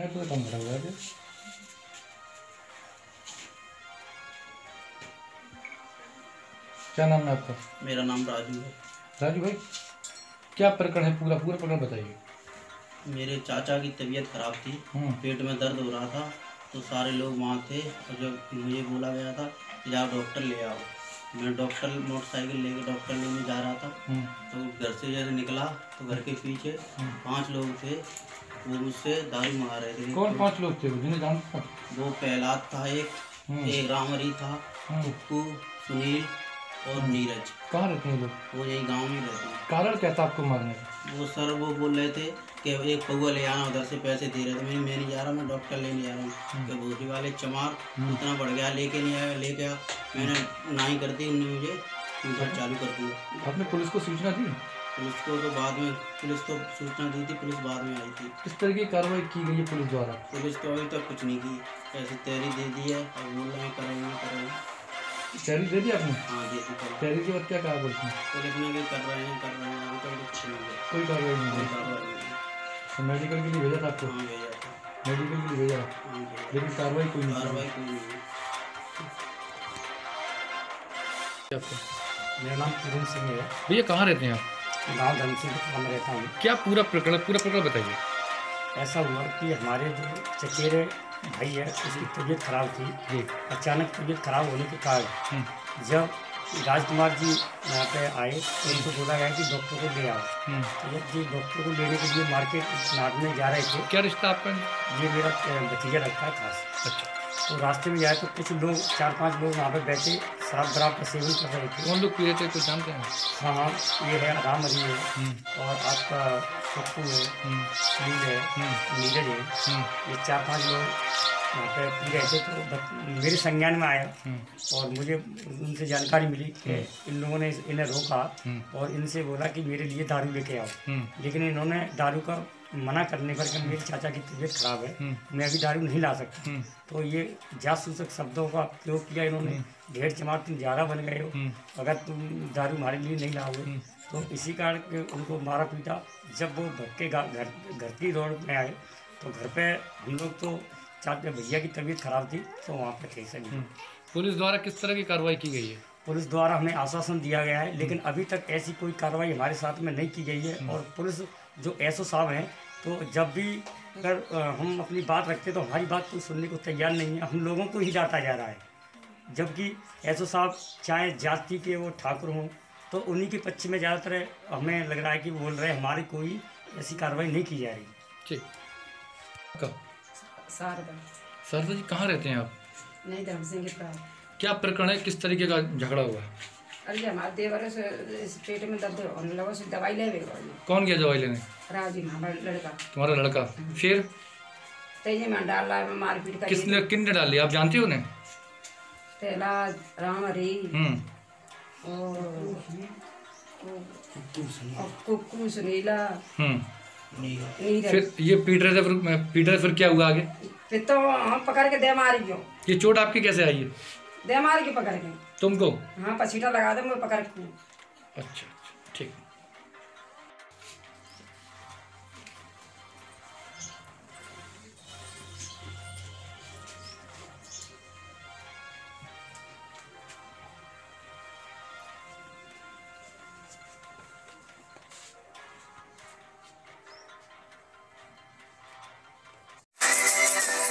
कम हुआ है क्या नाम है आपका? मेरा नाम राजू है। राजू भाई क्या प्रकरण है? पूरा पूरा प्रकरण बताइए। मेरे चाचा की तबीयत खराब थी। हम्म। पेट में दर्द हो रहा था तो सारे लोग वहाँ थे। और जब मुझे बोला गया था कि जाओ डॉक्टर ले आओ। मैं डॉक्टर मोटरसाइकिल लेके डॉक्टर लेने जा रहा था। हम्म। तो घर से जैसे निकला तो घर के पीछे पाँच लोग थे। वो मुझसे दारू मंगा रहे थे। कौन पाँच लोग थे जिन्हें जानते वो प्रहलाद था एक हम्म। एक रामहरी था हम्म। कुक्कू सुनील और नीरज। कहाँ रहते हैं लोग? वो यही गाँव में रहते हैं। कारण क्या था आपको मारने का? वो सर वो बोल रहे थे कि एक पौआ ले आना उधर से पैसे दे रहे थे। मैं मैं नहीं जा रहा मैं डॉक्टर लेने जा रहा हूँ। कि भोसड़ी वाले चमार इतना बढ़ गया लेके नहीं आया लेके आया। मैंने ना ही कर दी उन्होंने मुझे ट्यूटर चालू कर दिया। आपने पुलिस को सूचना दी? पुलिस को तो बाद में पुलिस को सूचना दी थी पुलिस बाद में आई थी। किस तरह की कार्रवाई की गई है पुलिस द्वारा? पुलिस तो अभी तक कुछ नहीं की। ऐसी तैयारी दे दी है और बोल रहे हैं करेंगे करेंगे तैयारी दे दी आपने? हाँ दे दी तैयारी के बाद क्या कहा पुलिस ने पुलिस ने भी कर रहे हैं कर रहे हैं अभी तक कुछ नहीं है कोई कार्रवाई नहीं कोई कार्रवाई नहीं है। तो मेडिकल के लिए भेजा था आपको? हाँ भेजा था। मेडिकल के लिए भेजा? हाँ लेकिन कार्रवाई कोई नहीं कार्रवाई कोई नहीं है मेरा नाम पूरन सिंह है। भैया कहाँ रहते हैं आप? गाँव धनसिंह में रहता हूँ। क्या पूरा प्रकरण पूरा प्रकरण बताइए। ऐसा हुआ कि हमारे जो चचेरे भाई है उसकी तबीयत खराब थी। अचानक तबीयत खराब होने के कारण हम्म। जब राजकुमार जी यहाँ पे आए तो उनको बोला गया कि डॉक्टर को ले आओ। हम्म। तो जब जी डॉक्टर को लेने के लिए मार्केट नाट में जा रहे थे क्या रिश्ता आपका? ये मेरा भतीजा लगता है खास। अच्छा। तो रास्ते में जाए तो कुछ लोग चार पाँच लोग वहाँ पे बैठे शराब शराब का सेवन कर रहे थे। कौन लोग पी रहे थे? कुछ जानते हैं? हाँ हाँ ये है राम हरी है। हम्म। और आपका पप्पू है हम्म। है हम्म। नीरज है। ये चार पाँच लोग वहाँ पे पी रहे थे तो मेरे संज्ञान में आया। और मुझे उनसे जानकारी मिली कि इन लोगों ने इन्हें रोका और इनसे बोला कि मेरे लिए दारू लेके आओ। लेकिन इन्होंने दारू का मना करने पर कि मेरे चाचा की तबीयत खराब है हम्म। मैं अभी दारू नहीं ला सकता। हम्म। तो ये जासूसक शब्दों का प्रयोग किया इन्होंने। ढेर चमार तुम ज़्यादा बन गए हो। हम्म। अगर तुम दारू हमारे लिए नहीं लाओगे। हम्म। तो इसी कारण उनको मारा पीटा जब वो घर के घर घर की रोड में आए तो घर पे हम लोग तो चाहते भैया की तबीयत खराब थी तो वहाँ पे थे सभी। हम्म। पुलिस द्वारा किस तरह की कार्रवाई की गई है? पुलिस द्वारा हमें आश्वासन दिया गया है लेकिन अभी तक ऐसी कोई कार्रवाई हमारे साथ में नहीं की गई है और पुलिस जो एस साहब हैं तो जब भी अगर हम अपनी बात रखते तो हमारी बात कोई सुनने को तैयार नहीं है। हम लोगों को ही डांटा जा रहा है। जबकि एस साहब चाहे जाति के वो ठाकुर हों तो उन्हीं के पक्ष में ज़्यादातर हमें लग रहा है कि वो बोल रहे हमारी कोई ऐसी कार्रवाई नहीं की जा रही। ठीक। शारदा। जी कहाँ रहते हैं आप? नहीं धर्म सिंह के प्राण क्या प्रकरण है? किस तरीके का झगड़ा हुआ? है अरे हमारे देवर से इस पेट में दर्द होने लगा से दवाई ले कौन गया दवाई लेने? हमारा लड़का। तुम्हारा लड़का। फिर? तेजे में डाल रहा है मारपीट का किसने किसने डाली आप जानते हो उन्हें? राम हरी। हम्म। और और कुक्कू सुनीला हम्म फिर ये पीट रहे थे फिर पीट रहे फिर क्या हुआ आगे? फिर तो हम पकड़ के दे मारी ये चोट आपकी कैसे आई है? दे मार के पकड़ के। तुमको? हाँ पसीटा लगा दे मैं पकड़ के। अच्छा।